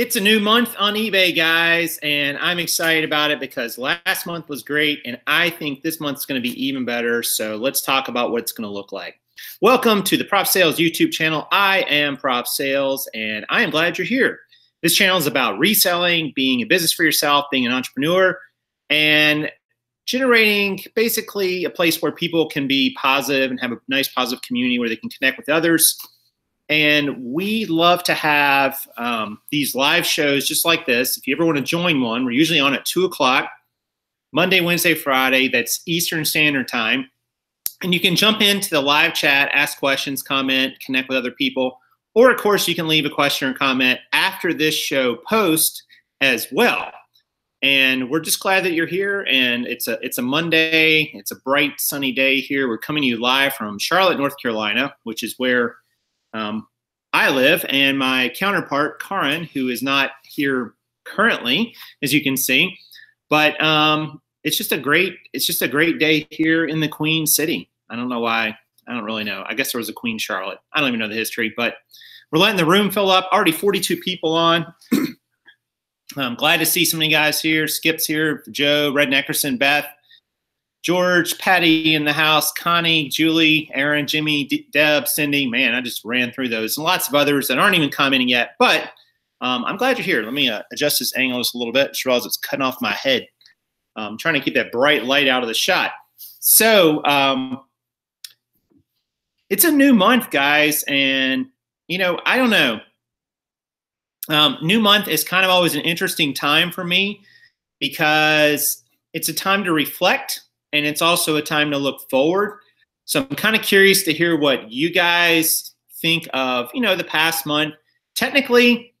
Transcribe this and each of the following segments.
It's a new month on eBay, guys, and I'm excited about it because last month was great, and I think this month's going to be even better. So let's talk about what it's going to look like. Welcome to the Prof Sales YouTube channel. I am Prof Sales, and I am glad you're here. This channel is about reselling, being a business for yourself, being an entrepreneur, and generating basically a place where people can be positive and have a nice positive community where they can connect with others and we love to have um, these live shows just like this. If you ever want to join one, we're usually on at 2 o'clock, Monday, Wednesday, Friday. That's Eastern Standard Time. And you can jump into the live chat, ask questions, comment, connect with other people. Or, of course, you can leave a question or comment after this show post as well. And we're just glad that you're here. And it's a it's a Monday. It's a bright, sunny day here. We're coming to you live from Charlotte, North Carolina, which is where um, I live, and my counterpart, Kaaren, who is not here currently, as you can see, but um, it's just a great it's just a great day here in the Queen City. I don't know why. I don't really know. I guess there was a Queen Charlotte. I don't even know the history, but we're letting the room fill up. Already 42 people on. I'm glad to see so many guys here. Skip's here, Joe, Red Neckerson, Beth, George, Patty in the house, Connie, Julie, Aaron, Jimmy, D- Deb, Cindy. Man, I just ran through those and lots of others that aren't even commenting yet. But um, I'm glad you're here. Let me uh, adjust this angle just a little bit. Just realize it's cutting off my head. I'm trying to keep that bright light out of the shot. So um, it's a new month, guys. And, you know, I don't know. Um, new month is kind of always an interesting time for me because it's a time to reflect and it's also a time to look forward. So I'm kind of curious to hear what you guys think of, you know, the past month. Technically,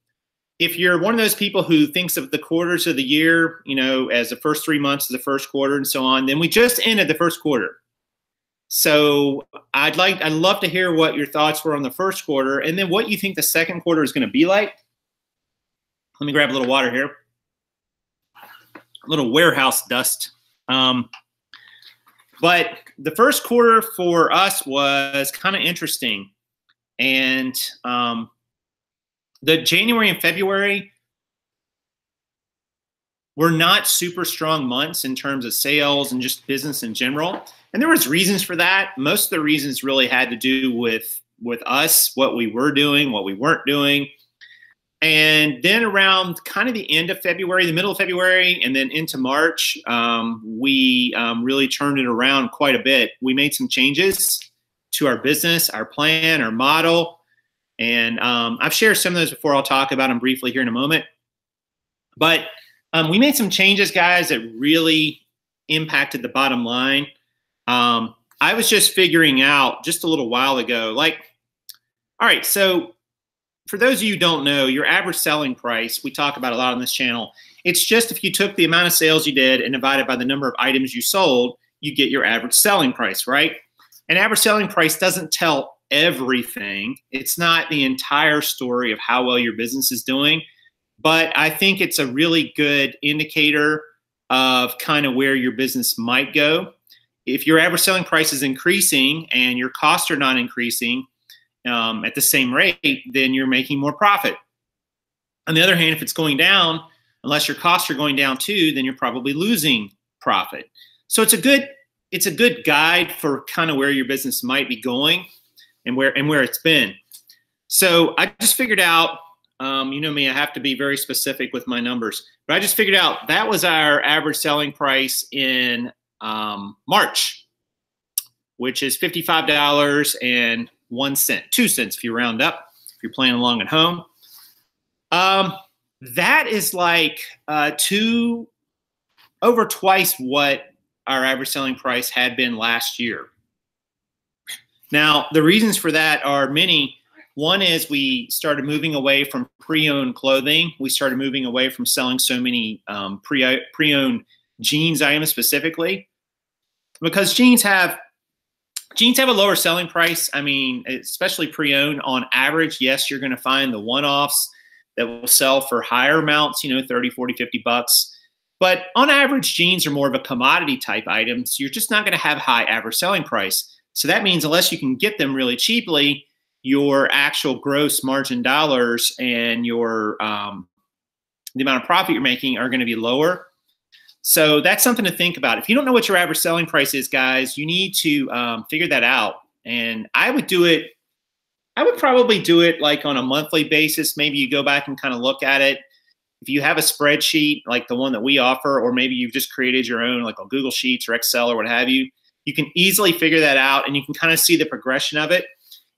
if you're one of those people who thinks of the quarters of the year, you know, as the first three months of the first quarter and so on, then we just ended the first quarter. So I'd like, I'd love to hear what your thoughts were on the first quarter and then what you think the second quarter is going to be like. Let me grab a little water here. A little warehouse dust. Um, but the first quarter for us was kind of interesting. And um, the January and February were not super strong months in terms of sales and just business in general. And there was reasons for that. Most of the reasons really had to do with with us, what we were doing, what we weren't doing. And then around kind of the end of February, the middle of February, and then into March, um, we um, really turned it around quite a bit. We made some changes to our business, our plan, our model. And um, I've shared some of those before. I'll talk about them briefly here in a moment. But um, we made some changes, guys, that really impacted the bottom line. Um, I was just figuring out just a little while ago, like, all right, so for those of you who don't know, your average selling price, we talk about a lot on this channel, it's just if you took the amount of sales you did and divided by the number of items you sold, you get your average selling price, right? An average selling price doesn't tell everything. It's not the entire story of how well your business is doing, but I think it's a really good indicator of kind of where your business might go. If your average selling price is increasing and your costs are not increasing, um, at the same rate, then you're making more profit. On the other hand, if it's going down, unless your costs are going down too, then you're probably losing profit. So it's a good it's a good guide for kind of where your business might be going and where and where it's been. So I just figured out, um, you know me, I have to be very specific with my numbers, but I just figured out that was our average selling price in um, March, which is fifty-five dollars and one cent, two cents if you round up, if you're playing along at home. Um, that is like uh, two, over twice what our average selling price had been last year. Now, the reasons for that are many. One is we started moving away from pre-owned clothing. We started moving away from selling so many um, pre pre-owned jeans items specifically, because jeans have Jeans have a lower selling price. I mean, especially pre-owned on average, yes, you're going to find the one-offs that will sell for higher amounts, you know, 30, 40, 50 bucks. But on average, jeans are more of a commodity type item. So you're just not going to have high average selling price. So that means unless you can get them really cheaply, your actual gross margin dollars and your um, the amount of profit you're making are going to be lower. So that's something to think about. If you don't know what your average selling price is, guys, you need to um, figure that out. And I would do it. I would probably do it like on a monthly basis. Maybe you go back and kind of look at it. If you have a spreadsheet like the one that we offer, or maybe you've just created your own, like on Google Sheets or Excel or what have you, you can easily figure that out and you can kind of see the progression of it.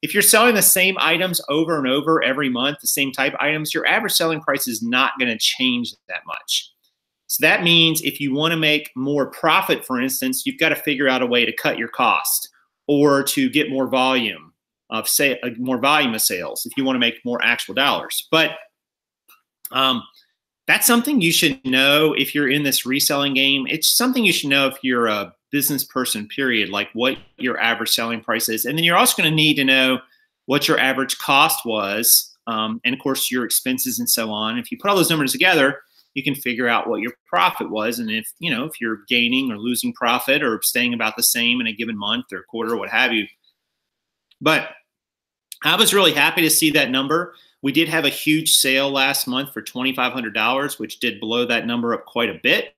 If you're selling the same items over and over every month, the same type items, your average selling price is not going to change that much. So that means if you want to make more profit, for instance, you've got to figure out a way to cut your cost or to get more volume of say uh, more volume of sales if you want to make more actual dollars. But um, that's something you should know if you're in this reselling game. It's something you should know if you're a business person, period, like what your average selling price is. And then you're also going to need to know what your average cost was, um, and of course, your expenses and so on. If you put all those numbers together, you can figure out what your profit was. And if, you know, if you're gaining or losing profit or staying about the same in a given month or quarter, what have you. But I was really happy to see that number. We did have a huge sale last month for $2,500, which did blow that number up quite a bit.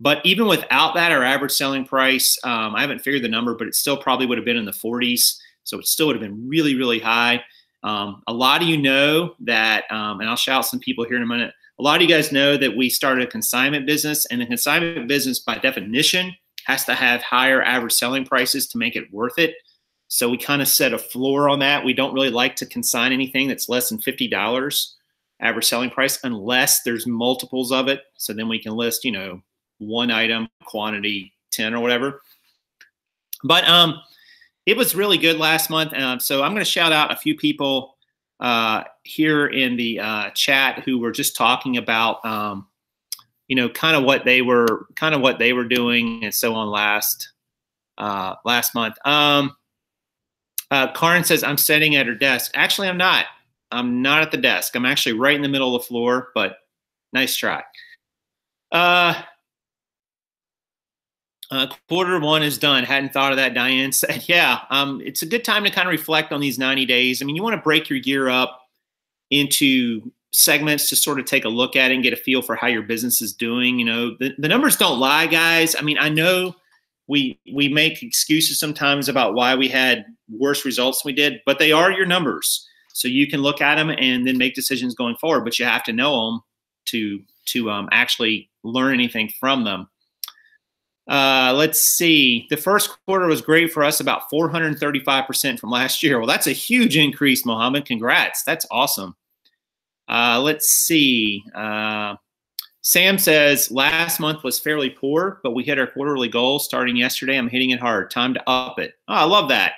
But even without that, our average selling price, um, I haven't figured the number, but it still probably would have been in the 40s. So it still would have been really, really high. Um, a lot of you know that, um, and I'll shout some people here in a minute. A lot of you guys know that we started a consignment business, and the consignment business, by definition, has to have higher average selling prices to make it worth it. So we kind of set a floor on that. We don't really like to consign anything that's less than $50 average selling price unless there's multiples of it. So then we can list, you know, one item, quantity 10 or whatever. But um, it was really good last month. Um, so I'm going to shout out a few people uh, here in the uh, chat who were just talking about, um, you know, kind of what they were, kind of what they were doing and so on last uh, last month. Um, uh, Kaaren says, I'm sitting at her desk. Actually, I'm not. I'm not at the desk. I'm actually right in the middle of the floor, but nice try. Uh, uh, quarter one is done. Hadn't thought of that. Diane said, "Yeah, um, it's a good time to kind of reflect on these 90 days. I mean, you want to break your gear up into segments to sort of take a look at and get a feel for how your business is doing. You know, the, the numbers don't lie, guys. I mean, I know we we make excuses sometimes about why we had worse results than we did, but they are your numbers. So you can look at them and then make decisions going forward. But you have to know them to to um, actually learn anything from them." Uh, let's see. The first quarter was great for us, about 435% from last year. Well, that's a huge increase, Mohammed. Congrats. That's awesome. Uh, let's see. Uh, Sam says last month was fairly poor, but we hit our quarterly goal starting yesterday. I'm hitting it hard. Time to up it. Oh, I love that.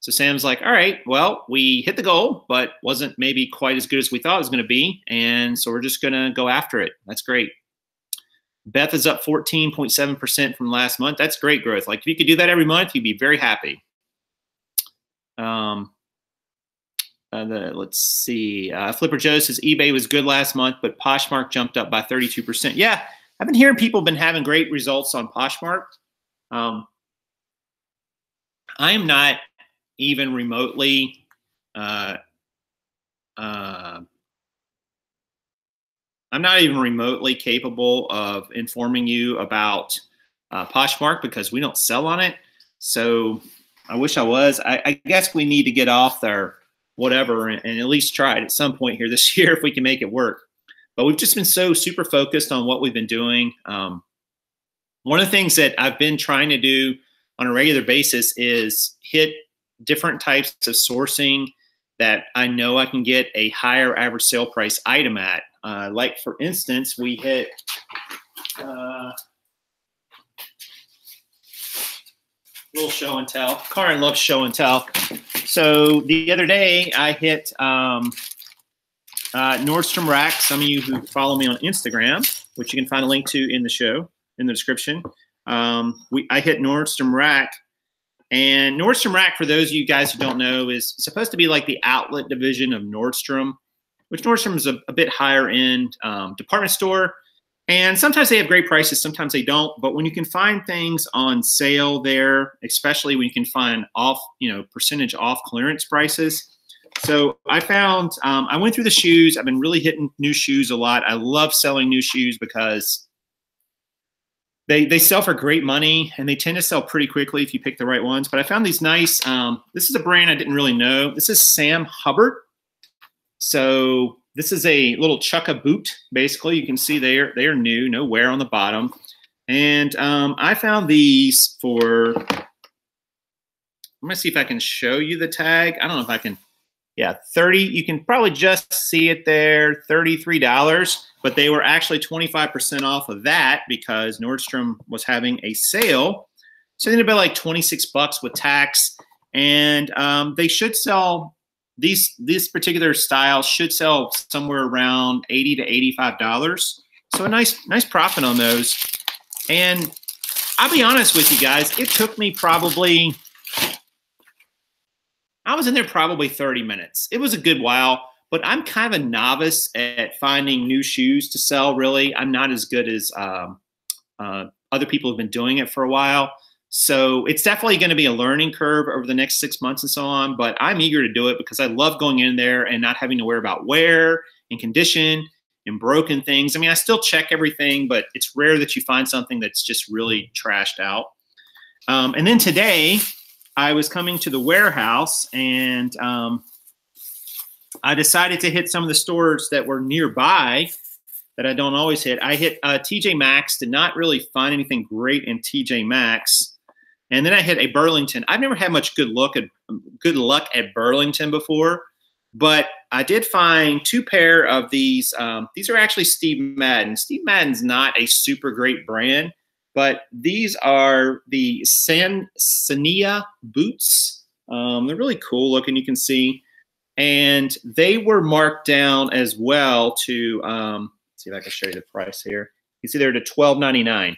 So Sam's like, all right, well, we hit the goal, but wasn't maybe quite as good as we thought it was going to be. And so we're just going to go after it. That's great. Beth is up 14.7% from last month. That's great growth. Like if you could do that every month, you'd be very happy. Um, uh, the, let's see. Uh, Flipper Joe says eBay was good last month, but Poshmark jumped up by 32%. Yeah, I've been hearing people have been having great results on Poshmark. Um, I am not even remotely uh, uh, I'm not even remotely capable of informing you about uh, Poshmark because we don't sell on it. So I wish I was. I, I guess we need to get off there, whatever, and, and, at least try it at some point here this year if we can make it work. But we've just been so super focused on what we've been doing. Um, one of the things that I've been trying to do on a regular basis is hit different types of sourcing that I know I can get a higher average sale price item at. Uh, like for instance, we hit uh, little show and tell. Kaaren loves show and tell. So the other day I hit um, uh, Nordstrom Rack. Some of you who follow me on Instagram, which you can find a link to in the show in the description. Um, we I hit Nordstrom Rack. And Nordstrom Rack, for those of you guys who don't know, is supposed to be like the outlet division of Nordstrom which Nordstrom is a, a bit higher end um, department store. And sometimes they have great prices, sometimes they don't. But when you can find things on sale there, especially when you can find off, you know, percentage off clearance prices, So I found um, I went through the shoes. I've been really hitting new shoes a lot. I love selling new shoes because they they sell for great money and they tend to sell pretty quickly if you pick the right ones. But I found these nice. Um, this is a brand I didn't really know. This is Sam Hubbard. So this is a little chukka boot. Basically, you can see they're they're new, no wear on the bottom. And um, I found these for. I'm gonna see if I can show you the tag. I don't know if I can. Yeah, 30. You can probably just see it there. $33 but they were actually 25% off of that because Nordstrom was having a sale. So they about like 26 bucks with tax. And um, they should sell these this particular style should sell somewhere around 80 to 85 dollars. So a nice nice profit on those. And I'll be honest with you guys, it took me probably I was in there probably 30 minutes. It was a good while but I'm kind of a novice at finding new shoes to sell. Really, I'm not as good as um, uh, other people who've been doing it for a while. So it's definitely going to be a learning curve over the next six months and so on. But I'm eager to do it because I love going in there and not having to worry about wear and condition and broken things. I mean, I still check everything, but it's rare that you find something that's just really trashed out. Um, and then today, I was coming to the warehouse and um, I decided to hit some of the stores that were nearby that I don't always hit. I hit uh, TJ Maxx, did not really find anything great in TJ Maxx. And then I hit a Burlington. I've never had much good look at good luck at Burlington before, but I did find two pair of these. Um, these are actually Steve Madden. Steve Madden's not a super great brand, but these are the San Sania boots. Um, they're really cool looking. You can see and they were marked down as well to um, see if I can show you the price here. You see they're to twelve ninety nine,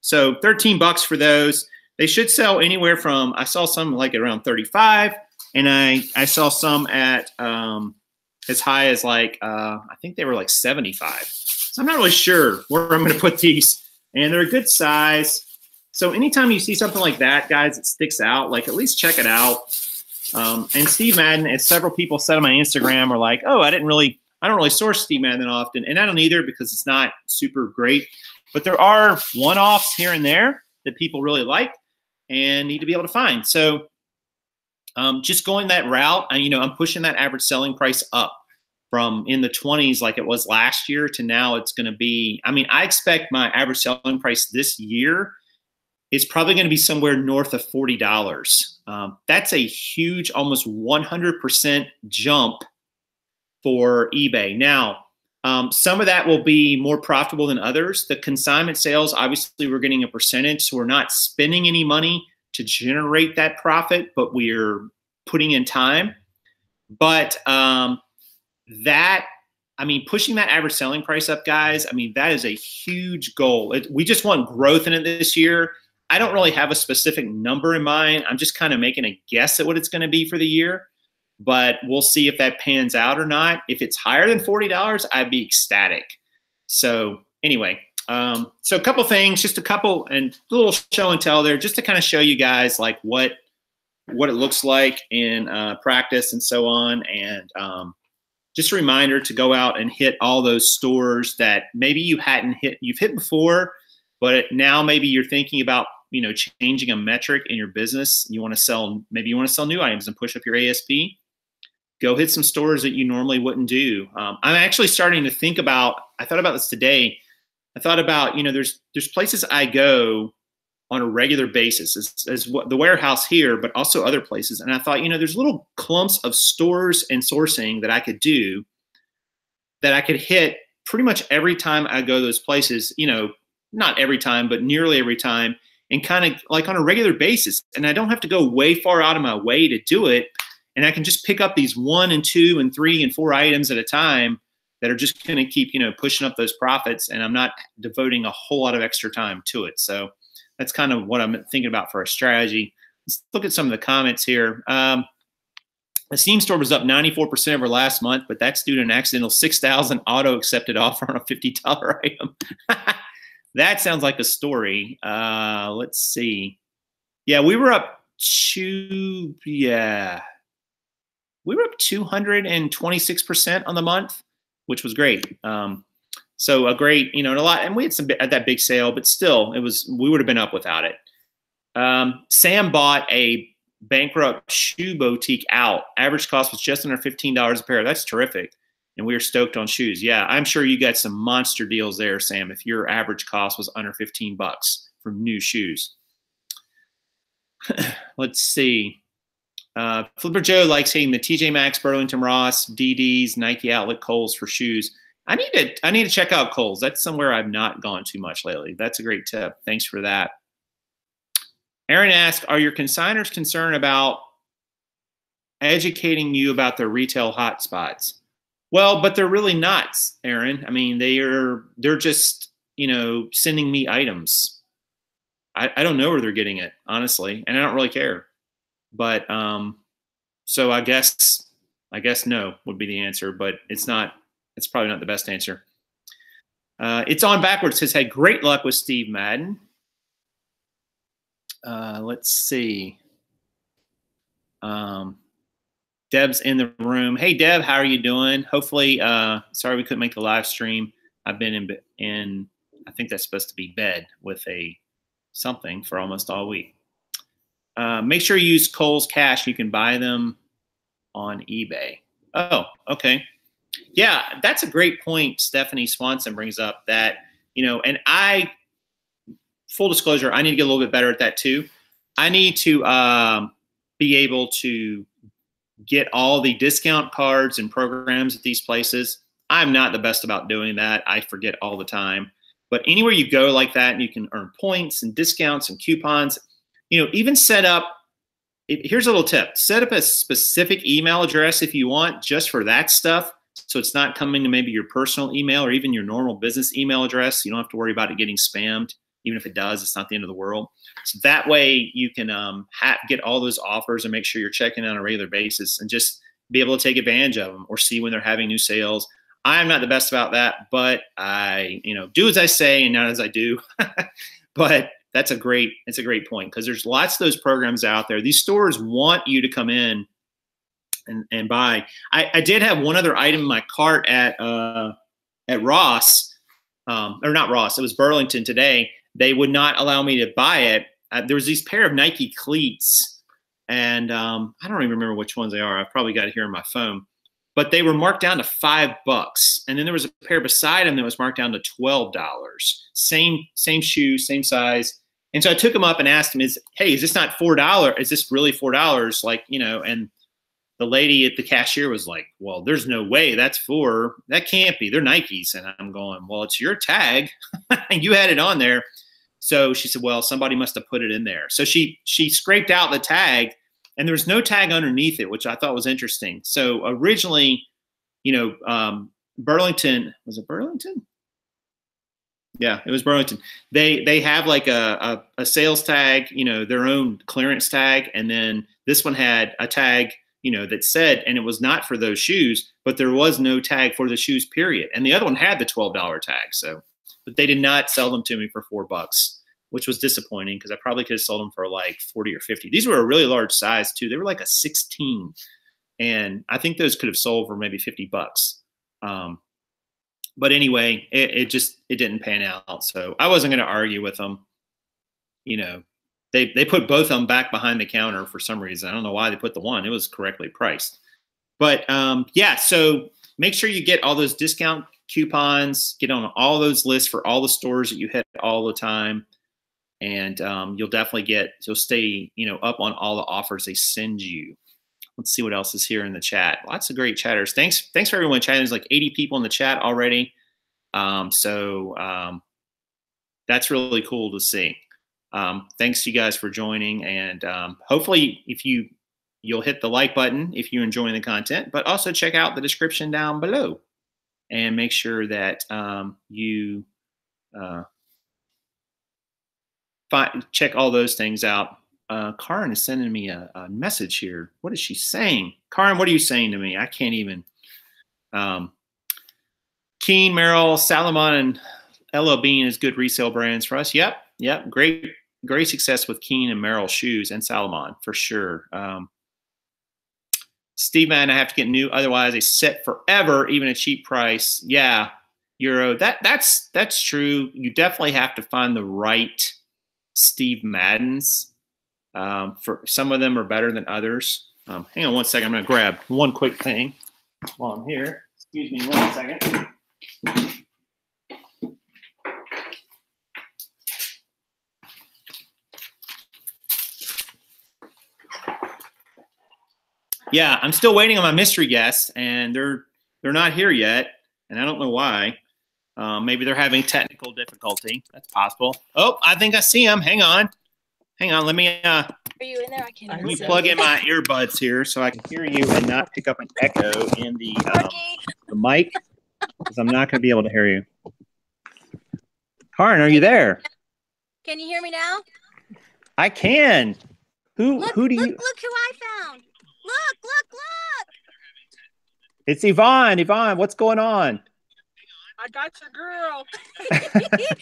so thirteen bucks for those. They should sell anywhere from I saw some like around thirty five, and I I saw some at um, as high as like uh, I think they were like seventy five. So I'm not really sure where I'm going to put these, and they're a good size. So anytime you see something like that, guys, it sticks out. Like at least check it out. Um, and Steve Madden, and several people said on my Instagram are like, oh, I didn't really, I don't really source Steve Madden often. And I don't either because it's not super great. But there are one offs here and there that people really like and need to be able to find. So um, just going that route, and you know, I'm pushing that average selling price up from in the 20s like it was last year to now it's going to be i mean i expect my average selling price this year is probably going to be somewhere north of $40 um, that's a huge, almost 100% jump for eBay. Now, um, some of that will be more profitable than others. The consignment sales, obviously, we're getting a percentage, so we're not spending any money to generate that profit, but we're putting in time. But um, that, I mean, pushing that average selling price up, guys, I mean, that is a huge goal. It, we just want growth in it this year. I don't really have a specific number in mind. I'm just kind of making a guess at what it's going to be for the year, but we'll see if that pans out or not. If it's higher than $40, I'd be ecstatic. So, anyway, um, so a couple things, just a couple and a little show and tell there, just to kind of show you guys like what what it looks like in uh, practice and so on, and um, just a reminder to go out and hit all those stores that maybe you hadn't hit, you've hit before, but now maybe you're thinking about you know changing a metric in your business you want to sell maybe you want to sell new items and push up your asp go hit some stores that you normally wouldn't do um, i'm actually starting to think about i thought about this today i thought about you know there's there's places i go on a regular basis as, as what the warehouse here but also other places and i thought you know there's little clumps of stores and sourcing that i could do that i could hit pretty much every time i go those places you know not every time but nearly every time and kind of like on a regular basis. And I don't have to go way far out of my way to do it. And I can just pick up these one and two and three and four items at a time that are just going to keep, you know, pushing up those profits. And I'm not devoting a whole lot of extra time to it. So that's kind of what I'm thinking about for a strategy. Let's look at some of the comments here. Um, the Steam store was up 94% over last month, but that's due to an accidental 6,000 auto accepted offer on a $50 item. That sounds like a story. Uh, let's see. Yeah, we were up two. Yeah. We were up 226% on the month, which was great. Um, so a great, you know, and a lot, and we had some at that big sale, but still, it was we would have been up without it. Um, Sam bought a bankrupt shoe boutique out. Average cost was just under fifteen dollars a pair. That's terrific, and we are stoked on shoes. Yeah, I'm sure you got some monster deals there, Sam. If your average cost was under fifteen bucks for new shoes. Let's see. Uh, Flipper Joe likes hitting the TJ Maxx, Burlington Ross, DD's, Nike Outlet, Kohl's for shoes. I need to I need to check out Kohl's. That's somewhere I've not gone too much lately. That's a great tip. Thanks for that. Aaron asks, "Are your consigners concerned about educating you about their retail hotspots?" Well, but they're really not, Aaron. I mean, they are they're just you know sending me items. I, I don't know where they're getting it honestly, and I don't really care. But um, so I guess I guess no would be the answer, but it's not it's probably not the best answer. Uh, it's on backwards. Has had great luck with Steve Madden. Uh, let's see. Um, Deb's in the room. Hey, Deb, how are you doing? Hopefully, uh, sorry we couldn't make the live stream. I've been in, in, I think that's supposed to be bed with a something for almost all week. Uh, make sure you use Kohl's Cash. You can buy them on eBay. Oh, okay. Yeah, that's a great point. Stephanie Swanson brings up that, you know, and I, full disclosure, I need to get a little bit better at that too. I need to um, be able to get all the discount cards and programs at these places. I'm not the best about doing that. I forget all the time. But anywhere you go like that, and you can earn points and discounts and coupons, you know, even set up. Here's a little tip: set up a specific email address if you want, just for that stuff so it's not coming to maybe your personal email or even your normal business email address. You don't have to worry about it getting spammed. Even if it does, it's not the end of the world. So that way you can um, get all those offers and make sure you're checking on a regular basis and just be able to take advantage of them or see when they're having new sales. I'm not the best about that, but I, you know, do as I say and not as I do. but that's a great, it's a great point because there's lots of those programs out there. These stores want you to come in and, and buy. I, I did have one other item in my cart at uh, at Ross, um, or not Ross. It was Burlington today. They would not allow me to buy it. Uh, there was these pair of Nike cleats, and um, I don't even remember which ones they are. I've probably got it here on my phone, but they were marked down to five bucks. And then there was a pair beside them that was marked down to twelve dollars. Same same shoe, same size. And so I took him up and asked him, "Is hey, is this not four dollars? Is this really four dollars? Like you know?" And the lady at the cashier was like, "Well, there's no way that's four. that can't be. They're Nikes." And I'm going, "Well, it's your tag. And you had it on there." So she said, "Well, somebody must have put it in there." So she she scraped out the tag, and there was no tag underneath it, which I thought was interesting. So originally, you know, um, Burlington was it Burlington? Yeah, it was Burlington. They they have like a, a, a sales tag, you know, their own clearance tag, and then this one had a tag you know, that said, and it was not for those shoes, but there was no tag for the shoes, period. And the other one had the $12 tag. So, but they did not sell them to me for four bucks, which was disappointing because I probably could have sold them for like 40 or 50. These were a really large size too. They were like a 16. And I think those could have sold for maybe 50 bucks. Um, but anyway, it, it just, it didn't pan out. So I wasn't going to argue with them. You know, they they put both of them back behind the counter for some reason. I don't know why they put the one. It was correctly priced. But um, yeah, so make sure you get all those discount coupons. Get on all those lists for all the stores that you hit all the time, and um, you'll definitely get you'll stay you know up on all the offers they send you. Let's see what else is here in the chat. Lots of great chatters. Thanks thanks for everyone chatting. There's like 80 people in the chat already. Um, so um, that's really cool to see. Um, thanks you guys for joining, and um, hopefully, if you you'll hit the like button if you're enjoying the content, but also check out the description down below, and make sure that um, you uh, find, check all those things out. Uh, Kaaren is sending me a, a, message here. What is she saying? Kaaren, what are you saying to me? I can't even. Um, Keen, Merrell, Salomon, and LL Bean is good resale brands for us. Yep, yep, great great success with Keen and Merrell shoes and Salomon for sure. Um, Steve Madden, I have to get new, otherwise they sit forever, even a cheap price. Yeah, Euro. That that's that's true. You definitely have to find the right Steve Maddens. Um, for some of them are better than others. Um, hang on one second. I'm going to grab one quick thing while I'm here. Excuse me one second. Yeah, I'm still waiting on my mystery guests, and they're they're not here yet, and I don't know why. Um, maybe they're having technical difficulty. That's possible. Oh, I think I see them. Hang on, hang on. Let me. Uh, Are you in there? I can't. let me plug in my earbuds here so I can hear you and not pick up an echo in the um, the mic because I'm not going to be able to hear you. Kaaren, are you there? Can you hear me now? I can. Who Look, who do look, you? look who I found. Look, look, look. It's Yvonne. Yvonne, what's going on? I got your girl.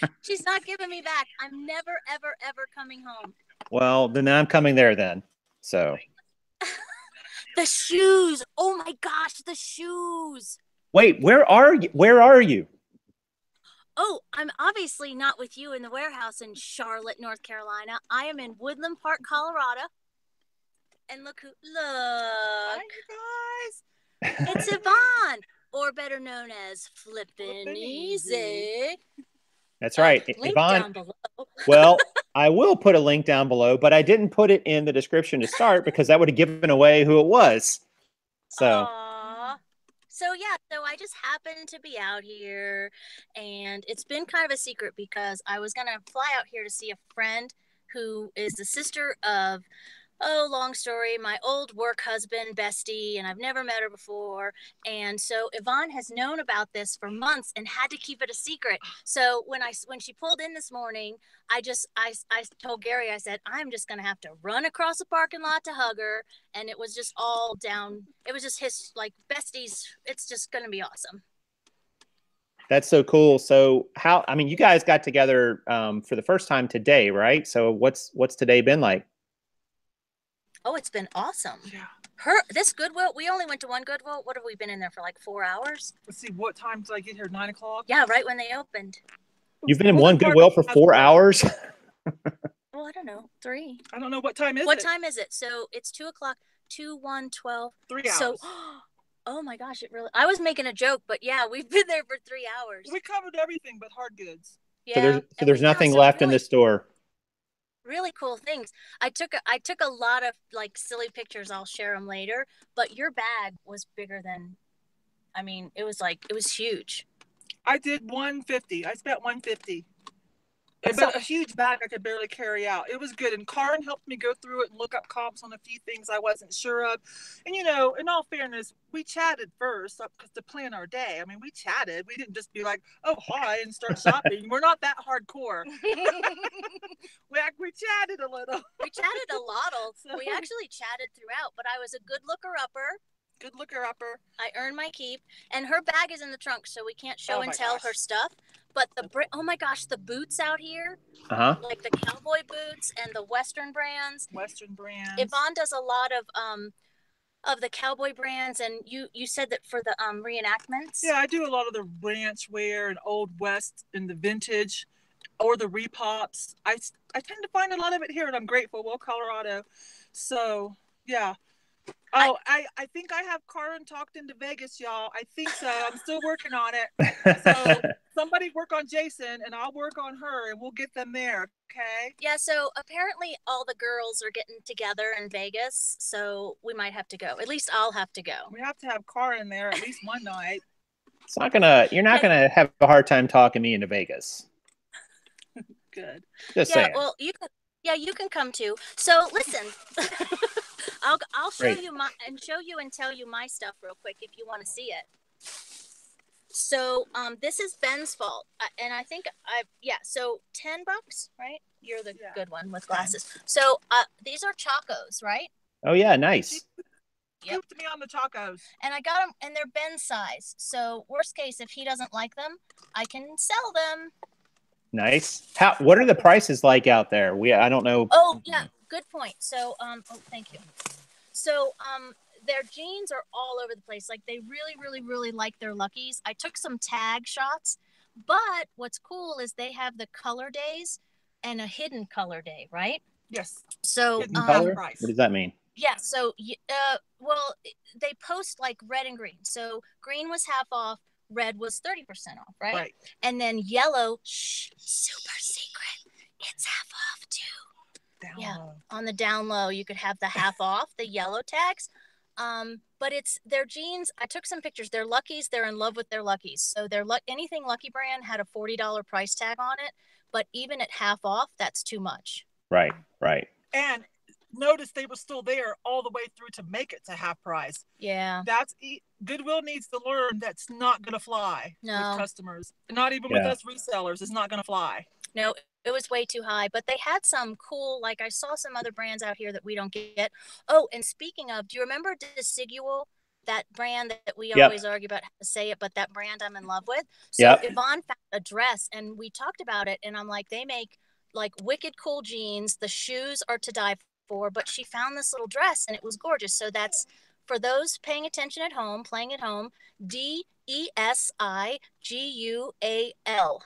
She's not giving me back. I'm never, ever, ever coming home. Well, then I'm coming there then. So The shoes. Oh my gosh, the shoes. wait, where are you? Where are you? Oh, I'm obviously not with you in the warehouse in Charlotte, North Carolina. I am in Woodland Park, Colorado. And look who Hi, look. you guys. It's Yvonne, or better known as Flippin' Flippin' Easy. Easy. That's right, Link Yvonne. down below. well, I will put a link down below, but I didn't put it in the description to start because that would have given away who it was. So Aw. So yeah, so I just happened to be out here and it's been kind of a secret because I was gonna fly out here to see a friend who is the sister of oh long story, my old work husband, bestie, and I've never met her before. And so Yvonne has known about this for months and had to keep it a secret. So when I when she pulled in this morning, I just I I told Gary, I said, I'm just gonna have to run across the parking lot to hug her and it was just all down. It was just his like besties. It's just gonna be awesome. that's so cool. So how? I mean, you guys got together um, for the first time today, right? So what's what's today been like? Oh, it's been awesome. Yeah. Her this Goodwill. We only went to one Goodwill. What have we been in there for like four hours? Let's see. What time did I get here? Nine o'clock. Yeah, right when they opened. You've been in one Goodwill for four one. hours. Well, I don't know. Three. I don't know what time is what it. time is it? So it's two o'clock. Two, one, twelve. Three hours. So, oh my gosh, it really. I was making a joke, but yeah, we've been there for three hours. we covered everything but hard goods. Yeah. so there's so there's nothing some left in really the store really cool things. I took I took a lot of like silly pictures. I'll share them later. But your bag was bigger than, I mean, it was like it was huge. I did 150. I spent 150. It's so, a huge bag I could barely carry out. It was good. And Kaaren helped me go through it and look up comps on a few things I wasn't sure of. And, you know, in all fairness, we chatted first uh, because to plan our day. I mean, we chatted. We didn't just be like, oh, hi, and start shopping. We're not that hardcore. we, we chatted a little. we chatted a lot. So. We actually chatted throughout, but I was a good looker upper good looker upper. I earned my keep, and her bag is in the trunk, so we can't show oh and tell gosh. her stuff. But the br- oh my gosh, the boots out here, Uh huh. like the cowboy boots and the Western brands. Western brands. Yvonne does a lot of um of the cowboy brands, and you you said that for the um reenactments. Yeah, I do a lot of the ranch wear and old west and the vintage or the repops. I, I tend to find a lot of it here and I'm grateful. Well, Colorado. So, yeah. Oh, I, I think I have Kaaren talked into Vegas, y'all. I think so. I'm still working on it. So somebody work on Jason and I'll work on her and we'll get them there. Okay. Yeah, so apparently all the girls are getting together in Vegas, so we might have to go. At least I'll have to go. We have to have Kaaren there at least one night. It's not gonna. You're not gonna have a hard time talking me into Vegas. Good. Just yeah, saying. well, you can. Yeah, you can come too. So listen, I'll I'll show Great. you my and show you and tell you my stuff real quick if you want to see it. So um, this is Ben's fault, uh, and I think I yeah. So ten bucks, right? You're the Yeah. good one with glasses. So uh, these are Chacos, right? oh yeah, nice. Yep. Scoop me on the tacos. and I got them, and they're Ben's size. So worst case, if he doesn't like them, I can sell them. Nice. How? What are the prices like out there? We I don't know. Oh yeah, good point. So um, oh thank you. So um, their jeans are all over the place. Like they really, really, really like their Luckies. I took some tag shots, but what's cool is they have the color days and a hidden color day, right? Yes. So Hidden um, Color? price. What does that mean? yeah, so uh, well, they post like red and green. So green was half off, red was thirty percent off, right? Right. And then yellow, shh, super secret, it's half off too. Down Yeah. low. on the down low you could have the half off the yellow tags um but it's their jeans i took some pictures they're luckies they're in love with their luckies so they're luck anything lucky brand had a $40 price tag on it but even at half off that's too much Right, right. And notice they were still there all the way through to make it to half price. yeah That's e- Goodwill needs to learn that's not going to fly No. with customers. Not even with us resellers. It's not going to fly. no it was way too high but they had some cool like i saw some other brands out here that we don't get oh and speaking of do you remember desigual that brand that we Yep. always argue about how to say it but that brand i'm in love with so Yep. yvonne found a dress and we talked about it and i'm like they make like wicked cool jeans the shoes are to die for but she found this little dress and it was gorgeous so that's for those paying attention at home playing at home d e s i g u a l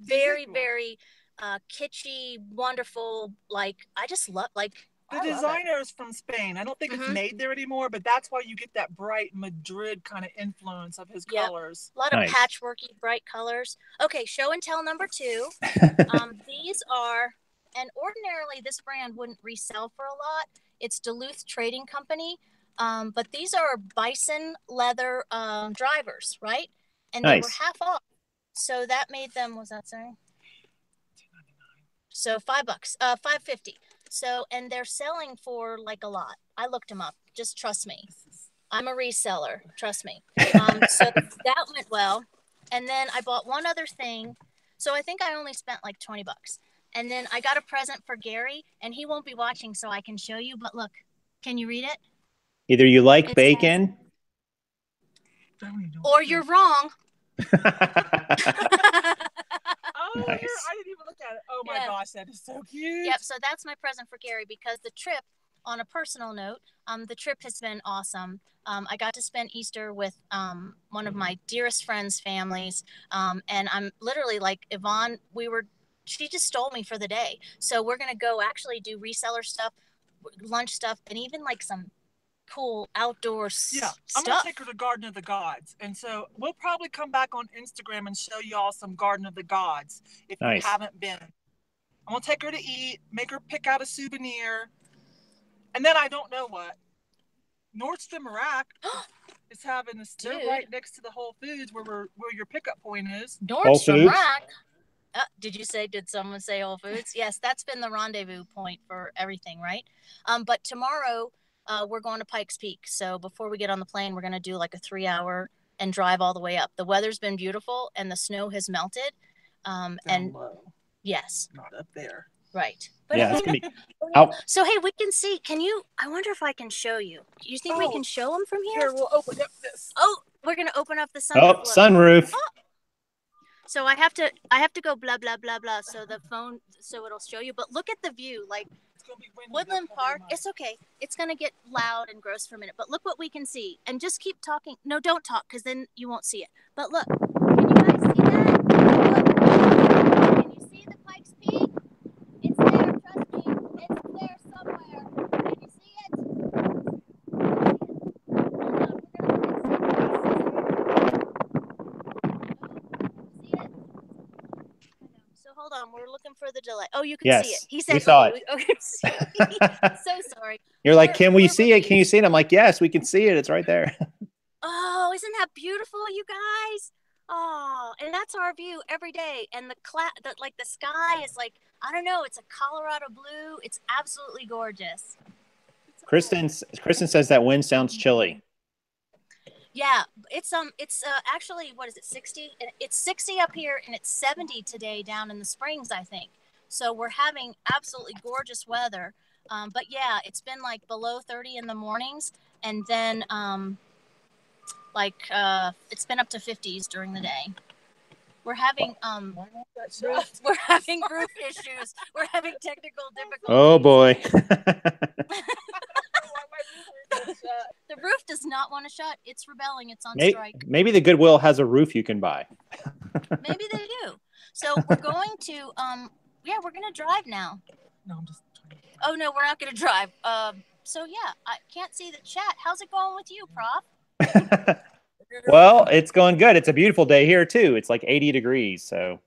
very very uh kitschy wonderful like i just love like The I love it. designer is from Spain. I don't think it's Mhm. made there anymore, but that's why you get that bright Madrid kind of influence of his Yep. colors. a lot Nice. of patchworky bright colors okay show and tell number two um, these are and ordinarily this brand wouldn't resell for a lot it's duluth trading company um, but these are bison leather um, drivers right? And they were half off. So that made them was that saying so five bucks uh 550 so and they're selling for like a lot. I looked them up. Just trust me. I'm a reseller trust me. Um, so that went well. And then i bought one other thing. So i think i only spent like 20 bucks. And then i got a present for gary and he won't be watching so i can show you. But look can you read it Either you like It says- bacon. Don't or you're wrong Oh, you're- Nice. I didn't even look at it. Oh my Yeah. gosh, that is so cute. Yep. So that's my present for Gary because the trip, on a personal note, um, the trip has been awesome. Um, I got to spend Easter with um, one of my dearest friends' families, um, and I'm literally like Yvonne. We were, she just stole me for the day. So we're gonna go actually do reseller stuff, lunch stuff, and even like some cool outdoor s- Yeah, I'm gonna take her to Garden of the Gods, and so we'll probably come back on Instagram and show y'all some Garden of the Gods if Nice. you haven't been. I'm gonna take her to eat, make her pick out a souvenir, and then I don't know what. Nordstrom Rack is having this. They're right next to the Whole Foods where we're, where your pickup point is. Nordstrom Foods? Rack. Uh, did you say? Did someone say Whole Foods? yes, that's been the rendezvous point for everything, right? Um, but tomorrow uh, we're going to Pikes Peak. So before we get on the plane, we're going to do like a three-hour and drive all the way up. The weather's been beautiful and the snow has melted. Um, Down and low, yes, not up there. right. But yeah, it's gonna be I'll- so hey, we can see. Can you? I wonder if I can show you. You think we Oh. can show them from here? Here, we'll open up this. Oh, we're gonna open up the sun. oh sunroof. So I have to I have to go blah blah blah blah so the phone so it'll show you. But look at the view, like It's gonna be windy. Woodland Park. It's okay. It's gonna get loud and gross for a minute. But look what we can see. And just keep talking. No, don't talk because then you won't see it. But look, can you guys see that? Look. Can you see the Pikes Peak? It's there, trust me. It's there somewhere. Can you see it? Hold on, we're gonna look at some See it? So hold on, we're looking for the delay. Oh, you can see it. He we said, saw oh, it. Okay, so sorry. You're like, can we see it? Can you see it? I'm like, yes, we can see it. It's right there. Oh, isn't that beautiful, you guys? Oh, and that's our view every day. And the cla- the, like the sky is like I don't know. It's a Colorado blue. It's absolutely gorgeous. Kristen, Kristen says that wind sounds chilly. Yeah, it's um, it's uh, actually what is it, sixty? It's sixty up here, and it's seventy today down in the Springs, I think. So we're having absolutely gorgeous weather. Um, but yeah, it's been like below thirty in the mornings, and then um, like uh, it's been up to fifties during the day. We're having um, Why won't that show? roof, we're having roof issues. We're having technical difficulties. Oh boy. Why my roof won't shut? The roof does not want to shut. It's rebelling. It's on Maybe, strike. maybe the Goodwill has a roof you can buy. Maybe they do. So we're going to um yeah, we're gonna drive now. No, I'm just. Oh no, we're not gonna drive. Um so yeah, I can't see the chat. How's it going with you, Prof? well, it's going good. It's a beautiful day here too. It's like 80 degrees, so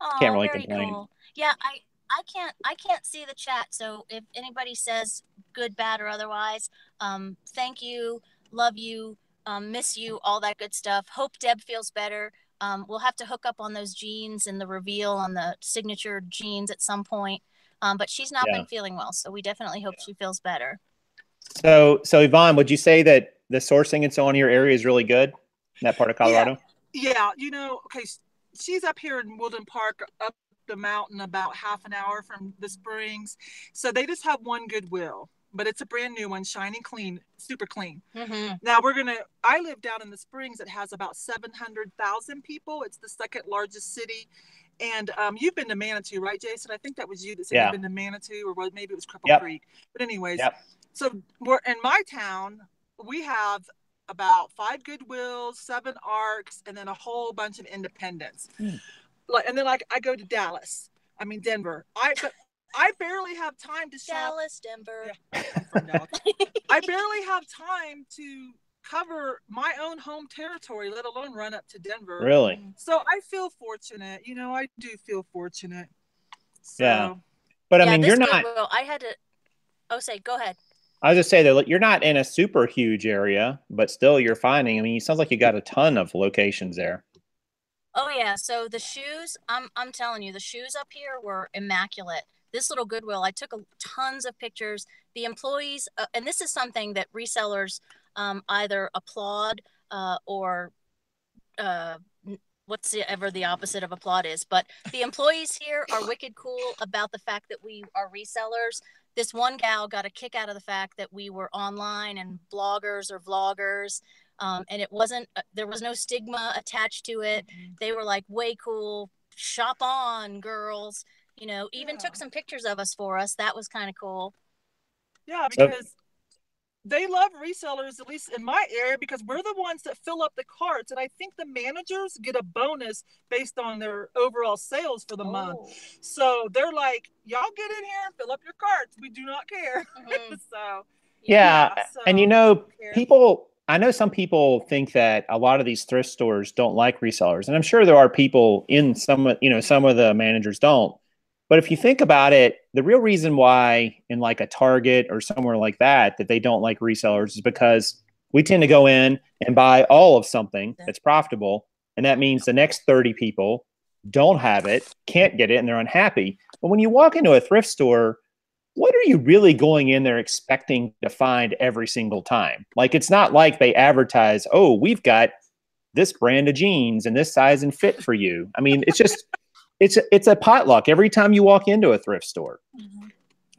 Oh, Can't really very complain. cool. Yeah, I I can't I can't see the chat. So if anybody says good, bad, or otherwise, um, thank you, love you, um, miss you, all that good stuff. Hope Deb feels better. Um, we'll have to hook up on those jeans and the reveal on the signature jeans at some point. Um, but she's not Yeah. been feeling well, so we definitely hope she feels better. so so Yvonne, would you say that the sourcing and so on in your area is really good in that part of Colorado? Yeah, you know, okay, she's up here in Woodland Park, up the mountain, about half an hour from the Springs. So they just have one Goodwill, but it's a brand new one, shiny, clean, super clean. Mm-hmm. Now we're gonna. I live down in the Springs. It has about seven hundred thousand people. It's the second largest city. And um, you've been to Manitou, right, Jason? I think that was you that said Yeah. you've been to Manitou, or was- maybe it was Cripple Yep. Creek. But anyways, Yep. so we're in my town. We have about five Goodwills, seven Arcs, and then a whole bunch of independents. Hmm. Like, and then like I go to Dallas. I mean Denver. I but I barely have time to shop Dallas, Denver. I'm Dallas. I barely have time to cover my own home territory, let alone run up to Denver. Really? So I feel fortunate. You know, I do feel fortunate. So, Yeah. But I yeah, mean, you're not. Goodwill, I had to. Oh, say, go ahead. I was just say that you're not in a super huge area, but still you're finding. I mean, it sounds like you got a ton of locations there. Oh yeah, so the shoes, I'm I'm telling you, the shoes up here were immaculate. This little Goodwill, I took a, tons of pictures. The employees, uh, and this is something that resellers um, either applaud uh, or uh, what's the, ever the opposite of applaud is. But the employees here are wicked cool about the fact that we are resellers. This one gal got a kick out of the fact that we were online and bloggers or vloggers um, and it wasn't uh, there was no stigma attached to it they were like way cool shop on girls you know even took some pictures of us for us that was kind of cool yeah, because they love resellers, at least in my area, because we're the ones that fill up the carts. And I think the managers get a bonus based on their overall sales for the month. Oh. So they're like, y'all get in here and fill up your carts. We do not care. Mhm. so, Yeah, Yeah, and you know, people. I know some people think that a lot of these thrift stores don't like resellers, and I'm sure there are people in some. You know, some of the managers don't. But if you think about it, the real reason why in like a Target or somewhere like that that they don't like resellers is because we tend to go in and buy all of something that's profitable, and that means the next 30 people don't have it, can't get it, and they're unhappy. But when you walk into a thrift store, what are you really going in there expecting to find every single time? Like it's not like they advertise, "Oh, we've got this brand of jeans and this size and fit for you." I mean, it's just it's a, it's a potluck every time you walk into a thrift store. Mm-hmm.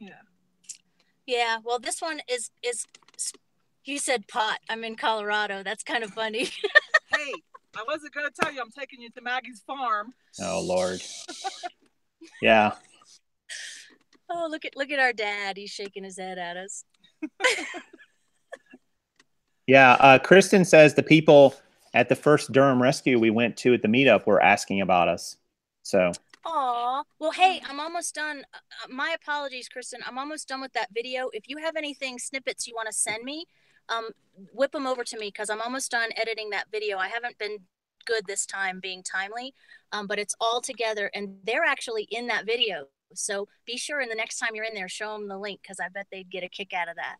yeah Yeah. well this one is is you said pot i'm in colorado that's kind of funny hey, I wasn't going to tell you I'm taking you to Maggie's farm. Oh lord. Yeah. Oh look at look at our dad he's shaking his head at us Yeah, uh, Kristen says the people at the first Durham rescue we went to at the meetup were asking about us. So, Aw. Well, hey, I'm almost done. Uh, uh, my apologies, Kristen. I'm almost done with that video. If you have anything, snippets you want to send me, um, whip them over to me because I'm almost done editing that video. I haven't been good this time being timely, um, but it's all together and they're actually in that video. So be sure and the next time you're in there, show them the link because I bet they'd get a kick out of that.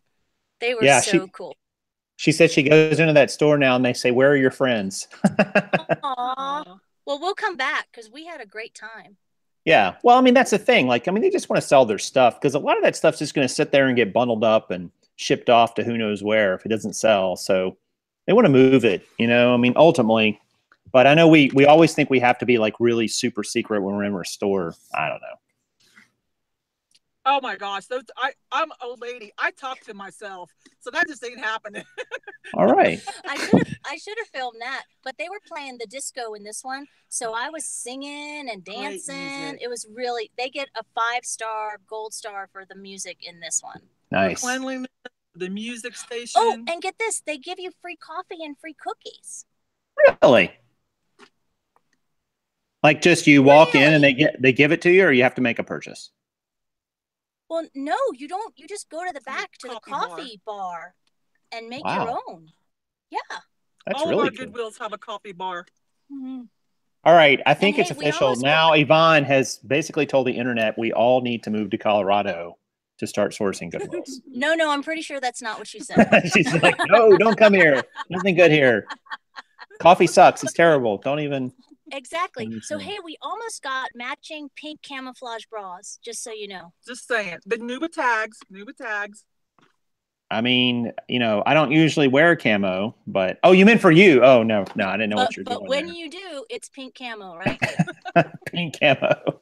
They were Yeah, so she- cool. she said she goes into that store now and they say, "Where are your friends?" Aw. Aw. Well, we'll come back because we had a great time. Yeah. Well, I mean, that's the thing. Like, I mean, they just want to sell their stuff because a lot of that stuff's just going to sit there and get bundled up and shipped off to who knows where if it doesn't sell. So they want to move it, you know? I mean, ultimately, but I know we, we always think we have to be like really super secret when we're in a store. I don't know. Oh my gosh, those I I'm an old lady. I talk to myself, so that just ain't happening. All right. I should have I should have filmed that, but they were playing the disco in this one, so I was singing and dancing. music. It was really they get a five star gold star for the music in this one. Nice. Cleanliness, the music station. Oh, and get this, they give you free coffee and free cookies. Really? Like just you walk in and they get they give it to you, or you have to make a purchase. Well, no, you don't. You just go to the back to the coffee bar. bar, and make Wow. your own. Yeah. That's All really of our cool. Goodwills have a coffee bar. Mhm. All right, I think hey, it's we official now. got- Yvonne has basically told the internet we all need to move to Colorado to start sourcing Goodwills. No, no, I'm pretty sure that's not what she said. She's like, no, don't come here. Nothing good here. Coffee sucks. It's terrible. Don't even. Exactly. So hey, we almost got matching pink camouflage bras. Just so you know. Just saying. The Nuba tags. Nuba tags. I mean, you know, I don't usually wear camo, but oh, you meant for you? Oh no, no, I didn't know But, what you're but doing. when there. you do, it's pink camo, right? Pink camo,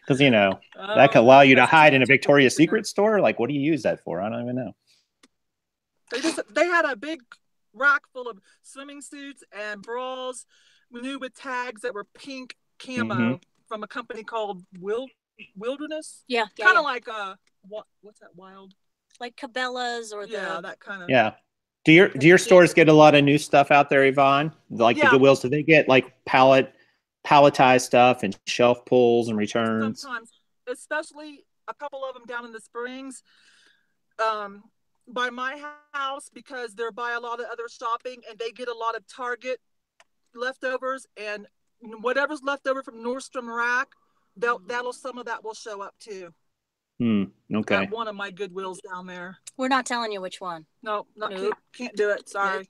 because you know Oh, that could allow oh, you to hide in a Victoria's Secret store. Like, what do you use that for? I don't even know. They just they had a big rack full of swimming suits and bras, Nuba tags that were pink camo Mhm. from a company called Wild Wilderness. yeah, yeah, kind yeah. of like uh what what's that wild? like Cabela's or the. Yeah, that kind of. Yeah. Do your do your stores get a lot of new stuff out there, Yvonne? Like Yeah. the Goodwills, do they get like pallet palletized stuff and shelf pulls and returns? sometimes, especially a couple of them down in the Springs, um, by my house because they're by a lot of other shopping and they get a lot of Target leftovers and whatever's left over from Nordstrom Rack, that'll some of that will show up too. Hmm. Okay. At one of my Goodwills down there. We're not telling you which one. No, not Nope. can't, can't do it. Sorry.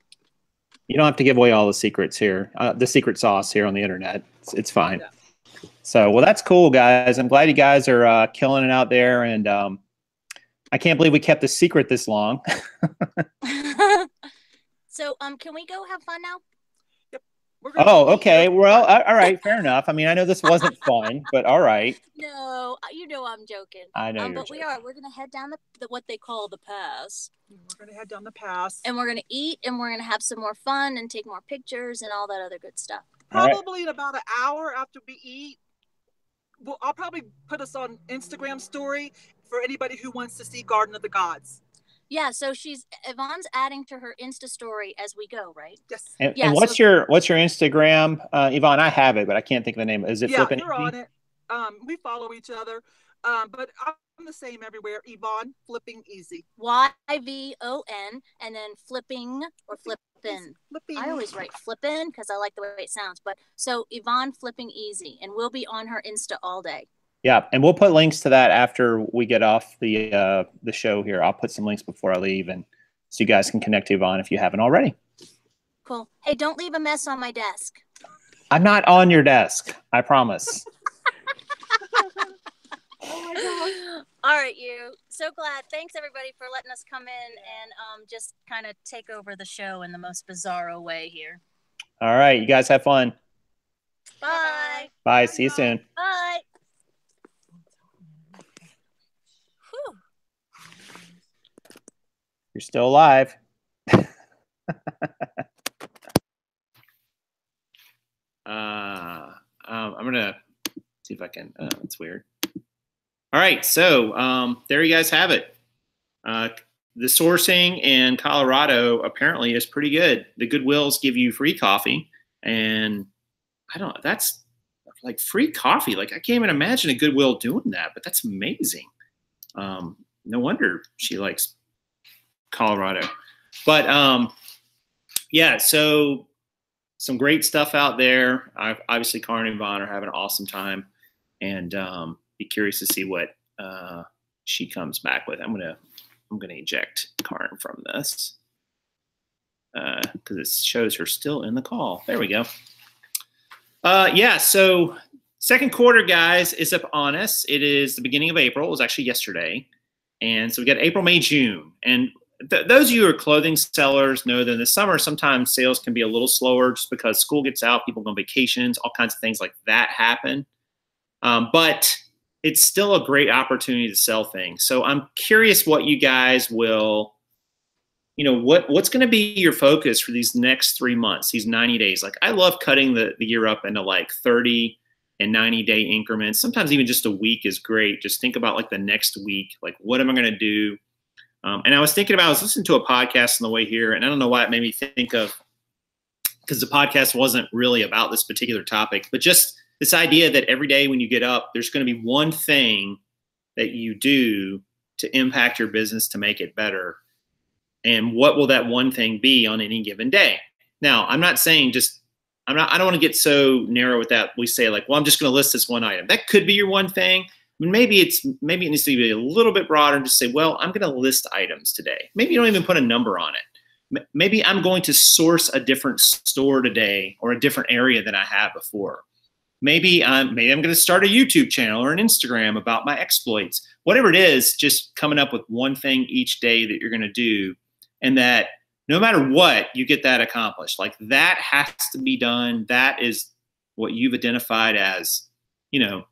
You don't have to give away all the secrets here, uh, the secret sauce here on the internet. It's, it's fine. Yeah. So, well, that's cool, guys. I'm glad you guys are uh, killing it out there, and um, I can't believe we kept the secret this long. so, um, can we go have fun now? We're gonna oh, okay. your- Well, a- all right, fair enough. I mean, I know this wasn't fun, but all right. No, uh, you know I'm joking. I know Um, you're but we are. We're gonna head down the, the what they call the pass, We're gonna head down the pass. and we're gonna eat, and we're gonna have some more fun, and take more pictures, and all that other good stuff. All right. probably in about an hour after we eat. Well, I'll probably put us on Instagram story for anybody who wants to see Garden of the Gods. Yeah. So she's Yvonne's adding to her Insta story as we go, right? Yes. And, Yeah, and what's so- your what's your Instagram, uh, Yvonne? I have it, but I can't think of the name. Is it yeah, Flippin' you're on it. Um, we follow each other. Um, but I'm the same everywhere. Yvonne, flipping easy. Y V O N, and then flipping or flippin. Flipping. I always write flippin because I like the way it sounds. But so Yvonne flipping easy, and we'll be on her Insta all day. Yeah, and we'll put links to that after we get off the uh, the show here. I'll put some links before I leave, and so you guys can connect to Yvonne if you haven't already. Cool. Hey, don't leave a mess on my desk. I'm not on your desk. I promise. Oh my. All right, you. So glad. Thanks everybody for letting us come in and um, just kind of take over the show in the most bizarro way here. All right, you guys have fun. Bye. Bye. See you soon. Bye. You're still alive. Uh, um, I'm gonna see if I can. Uh, it's weird. All right, so um, there you guys have it. Uh, the sourcing in Colorado apparently is pretty good. The Goodwills give you free coffee, and I don't. That's like free coffee. Like I can't even imagine a Goodwill doing that, but that's amazing. Um, no wonder she likes Colorado. But um, yeah, so some great stuff out there. I, obviously, Kaaren and Yvonne are having an awesome time, and um, be curious to see what uh, she comes back with. I'm gonna I'm gonna eject Kaaren from this because it shows her still in the call. There we go. Uh, yeah, so second quarter, guys, is up on us. It is the beginning of April. It was actually yesterday, and so we got April, May, June, and th- those of you who are clothing sellers know that in the summer sometimes sales can be a little slower just because school gets out, people go on vacations, all kinds of things like that happen. Um, but it's still a great opportunity to sell things. So I'm curious what you guys will, you know, what what's going to be your focus for these next three months, these 90 days. Like I love cutting the, the year up into like 30 and 90 day increments. Sometimes even just a week is great. Just think about like the next week, like what am I going to do? Um, and I was thinking about, I was listening to a podcast on the way here, and I don't know why it made me think of, because the podcast wasn't really about this particular topic, but just this idea that every day when you get up, there's going to be one thing that you do to impact your business to make it better. And what will that one thing be on any given day? Now, I'm not saying just I'm not I don't want to get so narrow with that. We say like, well, I'm just going to list this one item. That could be your one thing. Maybe it's maybe it needs to be a little bit broader and just say, well, I'm going to list items today. Maybe you don't even put a number on it. Maybe I'm going to source a different store today or a different area than I have before. Maybe I'm maybe I'm going to start a YouTube channel or an Instagram about my exploits. Whatever it is, just coming up with one thing each day that you're going to do and that no matter what, you get that accomplished. Like that has to be done. That is what you've identified as, you know,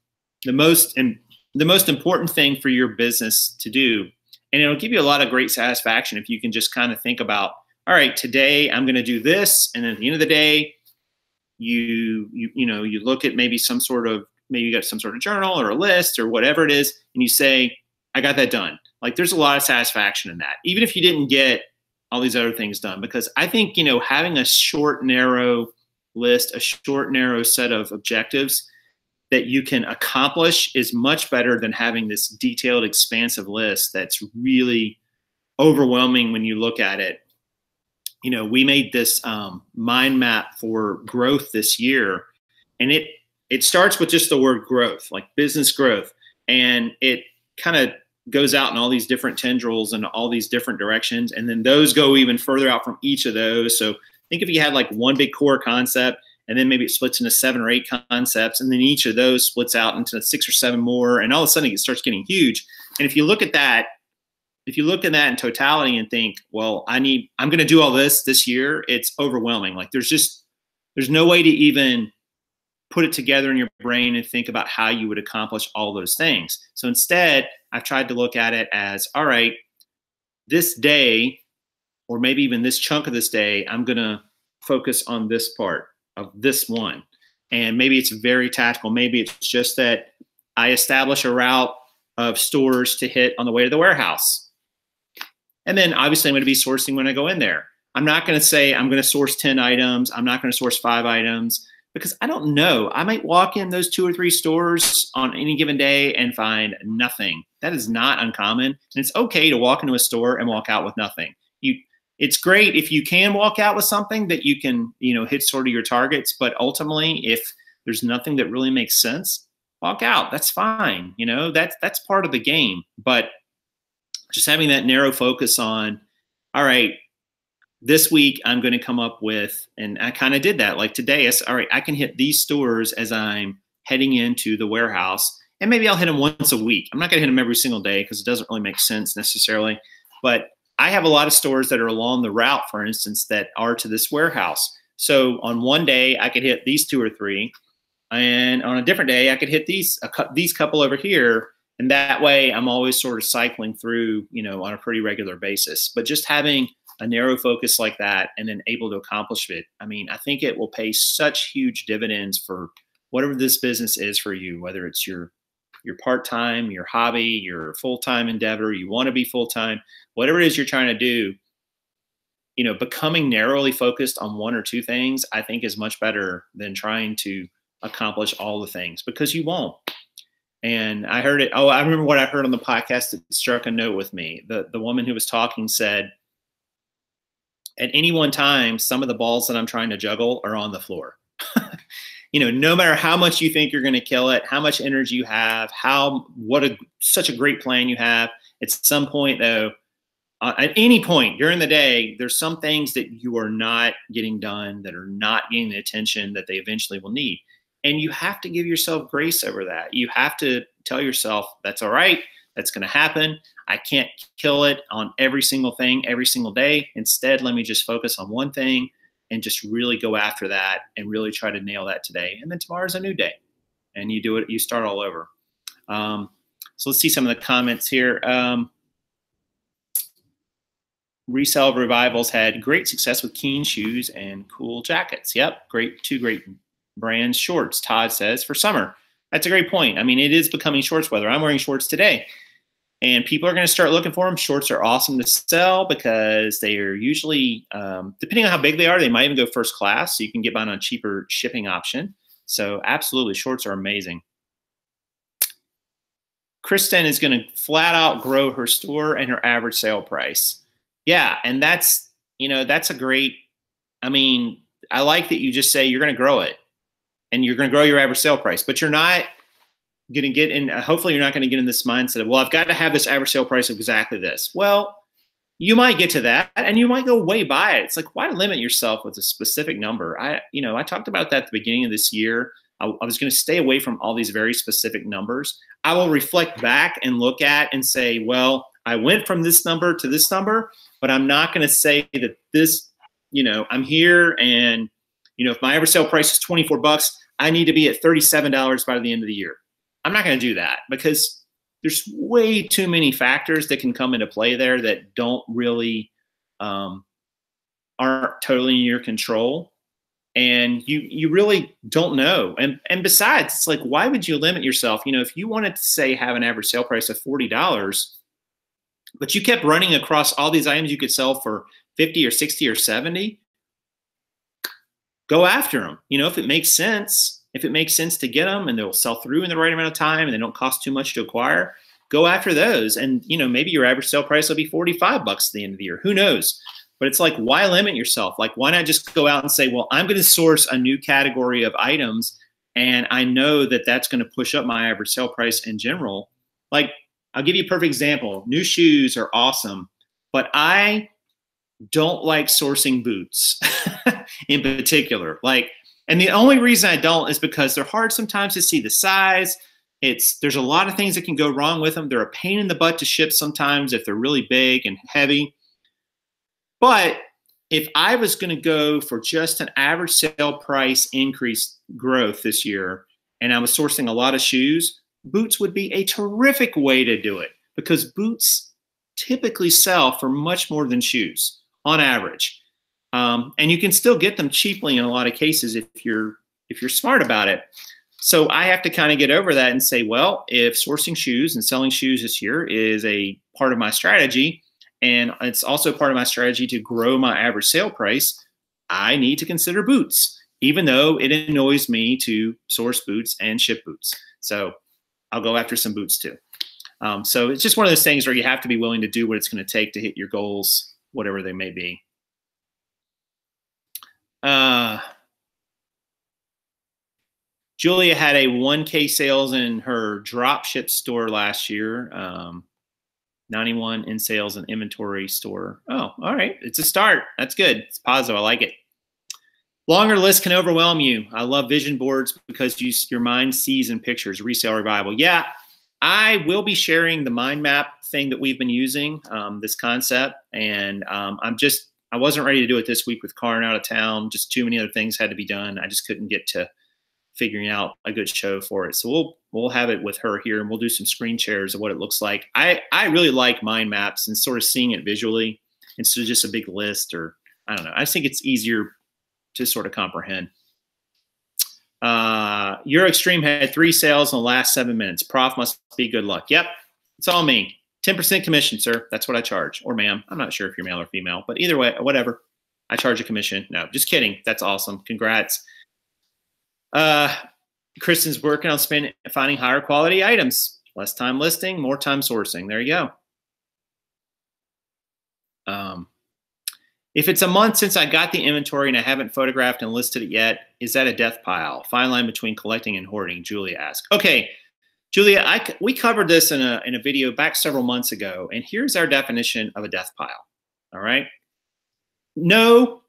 the most and the most important thing for your business to do. And it'll give you a lot of great satisfaction if you can just kind of think about, all right, today I'm going to do this, and then at the end of the day, you you you know you look at maybe some sort of maybe you got some sort of journal or a list or whatever it is, and you say, I got that done. Like there's a lot of satisfaction in that, even if you didn't get all these other things done because I think, you know, having a short, narrow list, a short, narrow set of objectives that you can accomplish is much better than having this detailed, expansive list that's really overwhelming when you look at it. You know, we made this um, mind map for growth this year, and it it starts with just the word growth, like business growth, and it kind of goes out in all these different tendrils and all these different directions. And then those go even further out from each of those. So think if you had like one big core concept and then maybe it splits into seven or eight concepts. And then each of those splits out into six or seven more. And all of a sudden it starts getting huge. And if you look at that, if you look at that in totality and think, well, I need, I'm going to do all this this year, it's overwhelming. Like there's just, there's no way to even put it together in your brain and think about how you would accomplish all those things. So instead, I've tried to look at it as all right, this day, or maybe even this chunk of this day, I'm going to focus on this part of this one. And maybe it's very tactical. Maybe it's just that I establish a route of stores to hit on the way to the warehouse. And then obviously I'm going to be sourcing when I go in there. I'm not going to say I'm going to source 10 items. I'm not going to source five items because I don't know. I might walk in those two or three stores on any given day and find nothing. That is not uncommon. And it's okay to walk into a store and walk out with nothing. You it's great if you can walk out with something that you can, you know, hit sort of your targets, but ultimately if there's nothing that really makes sense, walk out. That's fine. You know, that's that's part of the game. But just having that narrow focus on, all right, this week I'm going to come up with, and I kind of did that. Like today, it's all right. I can hit these stores as I'm heading into the warehouse, and maybe I'll hit them once a week. I'm not going to hit them every single day because it doesn't really make sense necessarily. But I have a lot of stores that are along the route, for instance, that are to this warehouse. So on one day, I could hit these two or three, and on a different day, I could hit these these couple over here. And that way, I'm always sort of cycling through, you know, on a pretty regular basis. But just having a narrow focus like that and then able to accomplish it, I mean, I think it will pay such huge dividends for whatever this business is for you, whether it's your your part-time, your hobby, your full-time endeavor, you want to be full-time, whatever it is you're trying to do, you know, becoming narrowly focused on one or two things, I think is much better than trying to accomplish all the things because you won't. And I heard it. Oh, I remember what I heard on the podcast that struck a note with me. The the woman who was talking said, at any one time, some of the balls that I'm trying to juggle are on the floor. you know, no matter how much you think you're going to kill it, how much energy you have, how what a such a great plan you have. At some point, though, uh, at any point during the day, there's some things that you are not getting done that are not getting the attention that they eventually will need, and you have to give yourself grace over that. You have to tell yourself that's all right. That's going to happen. I can't kill it on every single thing every single day. Instead, let me just focus on one thing and just really go after that and really try to nail that today. And then tomorrow's a new day, and you do it. You start all over. Um, so let's see some of the comments here. Um, Revivals had great success with Keen shoes and cool jackets. Yep, great, two great brands. Shorts, Todd says, for summer. That's a great point. I mean, it is becoming shorts weather. I'm wearing shorts today. And people are going to start looking for them. Shorts are awesome to sell because they are usually, um, depending on how big they are, they might even go first class, so you can get by on a cheaper shipping option. So absolutely, shorts are amazing. Kristen is going to flat out grow her store and her average sale price. Yeah, and that's you know that's a great. I mean, I like that you just say you're going to grow it, and you're going to grow your average sale price, but you're not going to get in. Hopefully, you're not going to get in this mindset of well, I've got to have this average sale price of exactly this. Well, you might get to that, and you might go way by it. It's like why limit yourself with a specific number? I you know I talked about that at the beginning of this year. I, I was going to stay away from all these very specific numbers. I will reflect back and look at and say, well, I went from this number to this number, but I'm not going to say that this, you know, I'm here and, you know, if my average sale price is 24 bucks, I need to be at $37 by the end of the year. I'm not going to do that because there's way too many factors that can come into play there that don't really um, aren't totally in your control. And you you really don't know. And and besides it's like why would you limit yourself? You know if you wanted to say have an average sale price of $40 but you kept running across all these items you could sell for 50 or 60 or 70 go after them you know if it makes sense if it makes sense to get them and they'll sell through in the right amount of time and they don't cost too much to acquire go after those and you know maybe your average sale price will be 45 bucks at the end of the year who knows but it's like, why limit yourself? Like, why not just go out and say, well, I'm going to source a new category of items, and I know that that's going to push up my average sale price in general. Like, I'll give you a perfect example. New shoes are awesome, but I don't like sourcing boots in particular. Like, and the only reason I don't is because they're hard sometimes to see the size. It's there's a lot of things that can go wrong with them. They're a pain in the butt to ship sometimes if they're really big and heavy. But if I was going to go for just an average sale price increase growth this year, and I was sourcing a lot of shoes, boots would be a terrific way to do it because boots typically sell for much more than shoes on average. Um, and you can still get them cheaply in a lot of cases if you're if you're smart about it. So I have to kind of get over that and say, well, if sourcing shoes and selling shoes this year is a part of my strategy, and it's also part of my strategy to grow my average sale price. I need to consider boots, even though it annoys me to source boots and ship boots. So I'll go after some boots too. Um, so it's just one of those things where you have to be willing to do what it's going to take to hit your goals, whatever they may be. Uh, Julia had a 1K sales in her drop ship store last year. Um, 91 in sales and inventory store. Oh, all right. It's a start. That's good. It's positive. I like it. Longer list can overwhelm you. I love vision boards because you, your mind sees in pictures. Resale revival. Yeah, I will be sharing the mind map thing that we've been using, um, this concept. And um, I'm just, I wasn't ready to do it this week with Kaaren out of town. Just too many other things had to be done. I just couldn't get to figuring out a good show for it. So we'll we'll have it with her here, and we'll do some screen shares of what it looks like. I I really like mind maps and sort of seeing it visually instead of just a big list or I don't know. I think it's easier to sort of comprehend. Uh, Your Extreme had three sales in the last seven minutes. Prof must be good luck. Yep, it's all me. 10% commission, sir. That's what I charge. Or ma'am. I'm not sure if you're male or female, but either way, whatever. I charge a commission. No, just kidding. That's awesome. Congrats. Uh, Kristen's working on spending, finding higher quality items. Less time listing, more time sourcing. There you go. Um, if it's a month since I got the inventory and I haven't photographed and listed it yet, is that a death pile? Fine line between collecting and hoarding, Julia asked. Okay, Julia, I, we covered this in a, in a video back several months ago, and here's our definition of a death pile. All right. No,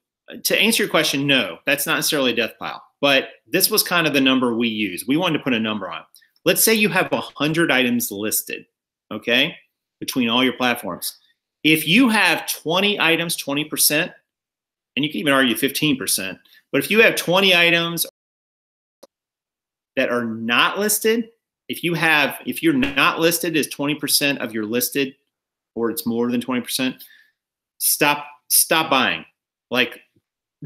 to answer your question, no, that's not necessarily a death pile. But this was kind of the number we use. We wanted to put a number on. Let's say you have 100 items listed, okay, between all your platforms. If you have 20 items, 20%, and you can even argue 15%, but if you have 20 items that are not listed, if you have, if you're not listed as 20% of your listed, or it's more than 20%, stop, stop buying. Like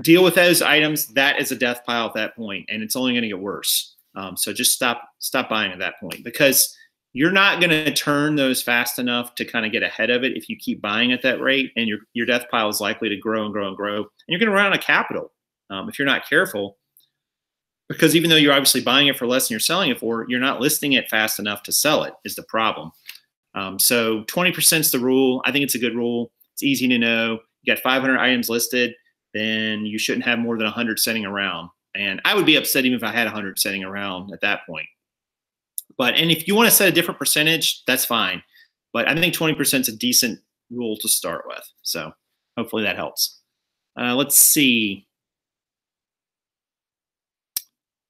deal with those items. That is a death pile at that point, and it's only going to get worse. Um, so just stop stop buying at that point because you're not going to turn those fast enough to kind of get ahead of it if you keep buying at that rate, and your your death pile is likely to grow and grow and grow, and you're going to run out of capital um, if you're not careful. Because even though you're obviously buying it for less than you're selling it for, you're not listing it fast enough to sell it. Is the problem. Um, so 20% is the rule. I think it's a good rule. It's easy to know. You got 500 items listed, then you shouldn't have more than 100 sitting around. And I would be upset even if I had 100 sitting around at that point. But and if you want to set a different percentage, that's fine. But I think 20% is a decent rule to start with. So hopefully that helps. Uh, let's see.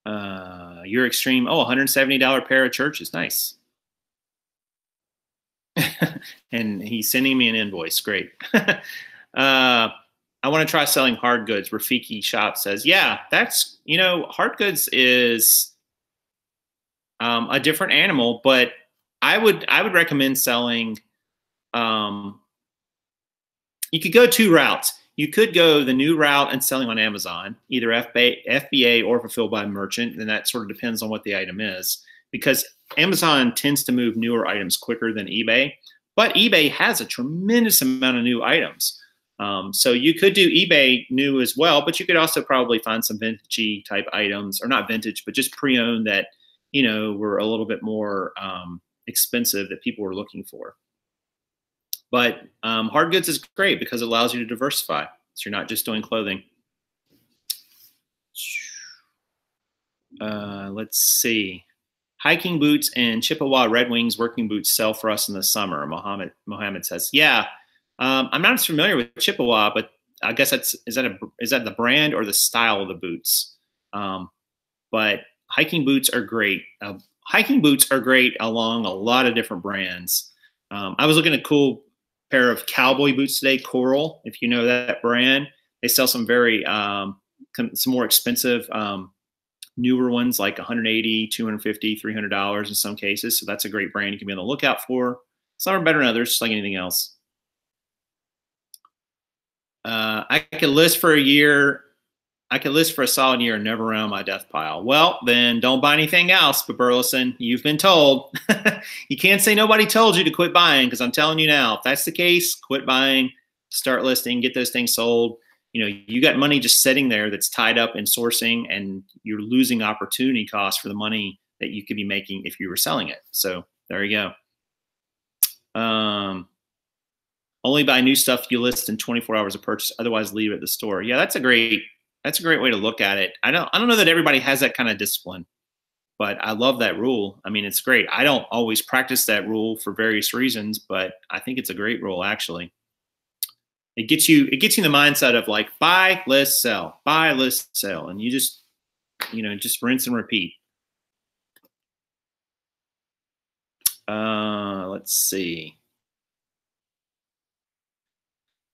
Uh, your extreme. Oh, $170 pair of Church's. Nice. and he's sending me an invoice. Great. uh, I want to try selling hard goods. Rafiki Shop says, yeah, that's, you know, hard goods is um, a different animal, but I would I would recommend selling. Um, you could go two routes. You could go the new route and selling on Amazon, either FBA, FBA or fulfilled by merchant, and that sort of depends on what the item is. Because Amazon tends to move newer items quicker than eBay, but eBay has a tremendous amount of new items. Um, so you could do eBay new as well, but you could also probably find some vintagey type items, or not vintage, but just pre-owned that you know, were a little bit more um, expensive that people were looking for. But um, hard goods is great because it allows you to diversify. So you're not just doing clothing. Uh, let's see. Hiking boots and Chippewa Red Wings working boots sell for us in the summer. Mohammed Mohammed says, "Yeah, um, I'm not as familiar with Chippewa, but I guess that's is that a is that the brand or the style of the boots? Um, but hiking boots are great. Uh, hiking boots are great along a lot of different brands. Um, I was looking at cool pair of cowboy boots today, Corral. If you know that brand, they sell some very um, some more expensive um, newer ones like 180 250 300 dollars in some cases. So that's a great brand you can be on the lookout for. Some are better than others just like anything else. Uh, i could list for a year I could list for a solid year and never on my death pile. Well, then don't buy anything else. But Burleson, you've been told. you can't say nobody told you to quit buying because I'm telling you now, if that's the case, quit buying, start listing, get those things sold. You know, you got money just sitting there that's tied up in sourcing, and you're losing opportunity costs for the money that you could be making if you were selling it. So there you go. Um, only buy new stuff you list in 24 hours of purchase. Otherwise, leave it at the store. Yeah, that's a great that's a great way to look at it. I don't I don't know that everybody has that kind of discipline, but I love that rule. I mean, it's great. I don't always practice that rule for various reasons, but I think it's a great rule actually. It gets you it gets you in the mindset of like buy, list, sell, buy, list, sell, and you just you know just rinse and repeat. Uh, let's see.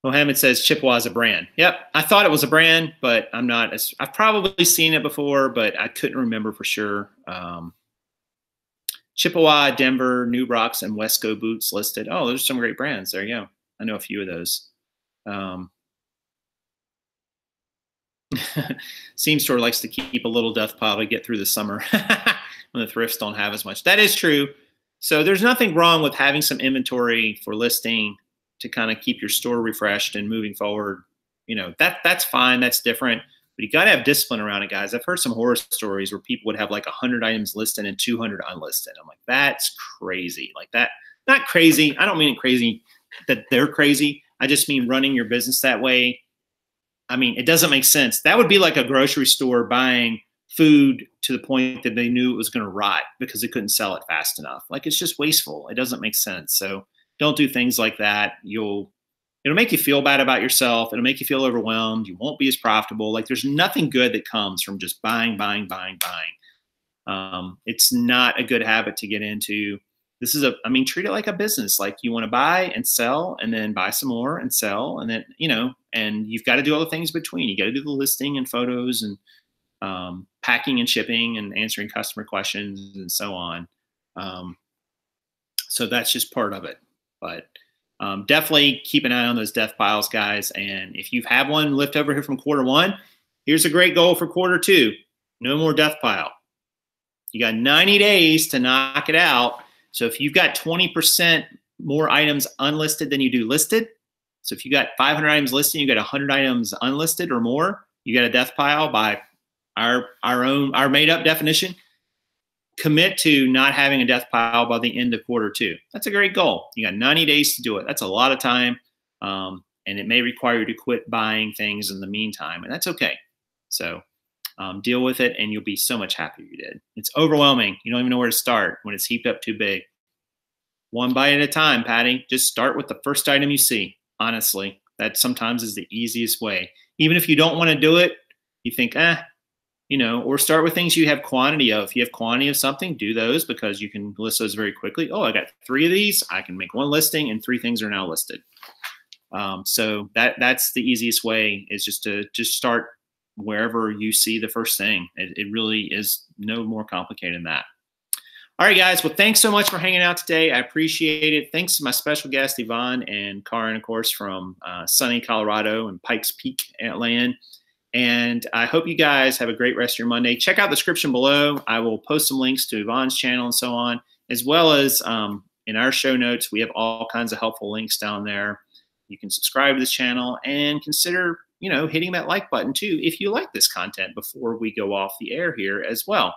Mohammed says Chippewa is a brand. Yep, I thought it was a brand, but I'm not. As, I've probably seen it before, but I couldn't remember for sure. Um, Chippewa, Danner, New Rocks, and Wesco boots listed. Oh, those are some great brands. There you go. I know a few of those. Um, Seam Store likes to keep a little death pile to get through the summer when the thrifts don't have as much. That is true. So there's nothing wrong with having some inventory for listing to kind of keep your store refreshed and moving forward. You know, that that's fine. That's different. But you got to have discipline around it, guys. I've heard some horror stories where people would have like 100 items listed and 200 unlisted. I'm like, that's crazy. Like that, not crazy. I don't mean it crazy that they're crazy. I just mean running your business that way. I mean, it doesn't make sense. That would be like a grocery store buying food to the point that they knew it was going to rot because they couldn't sell it fast enough. Like it's just wasteful. It doesn't make sense. So don't do things like that. You'll it'll make you feel bad about yourself. It'll make you feel overwhelmed. You won't be as profitable. Like there's nothing good that comes from just buying, buying, buying, buying. Um, it's not a good habit to get into. This is a, I mean, treat it like a business. Like you want to buy and sell and then buy some more and sell. And then, you know, and you've got to do all the things between. You got to do the listing and photos and um, packing and shipping and answering customer questions and so on. Um, so that's just part of it. But um, definitely keep an eye on those death piles, guys. And if you have one left over here from quarter one, here's a great goal for quarter two no more death pile. You got 90 days to knock it out. So if you've got 20% more items unlisted than you do listed, so if you got 500 items listed, you got 100 items unlisted or more, you got a death pile by our our own our made up definition. Commit to not having a death pile by the end of quarter two. That's a great goal. You got 90 days to do it. That's a lot of time, um, and it may require you to quit buying things in the meantime, and that's okay. So um, deal with it, and you'll be so much happier you did. It's overwhelming. You don't even know where to start when it's heaped up too big. One bite at a time, Patty. Just start with the first item you see honestly. That sometimes is the easiest way. Even if you don't want to do it, you think, eh, you know, or start with things you have quantity of. If you have quantity of something, do those because you can list those very quickly. Oh, I got three of these. I can make one listing, and three things are now listed. Um, so that that's the easiest way is just to just start wherever you see the first thing. It, it really is no more complicated than that. All right, guys. Well, thanks so much for hanging out today. I appreciate it. Thanks to my special guest, Yvonne and Kaaren, of course, from uh, sunny Colorado and Pikes Peak, Atlanta. And I hope you guys have a great rest of your Monday. Check out the description below. I will post some links to Yvonne's channel and so on, as well as um, in our show notes, we have all kinds of helpful links down there. You can subscribe to this channel and consider, you know, hitting that like button too if you like this content before we go off the air here as well.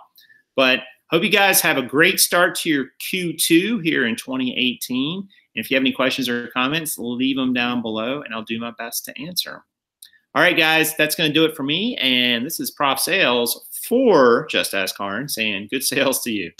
But Hope you guys have a great start to your Q2 here in 2018. And if you have any questions or comments, leave them down below and I'll do my best to answer them. All right, guys, that's going to do it for me. And this is Prof Sales for Just Ask Kaaren saying good sales to you.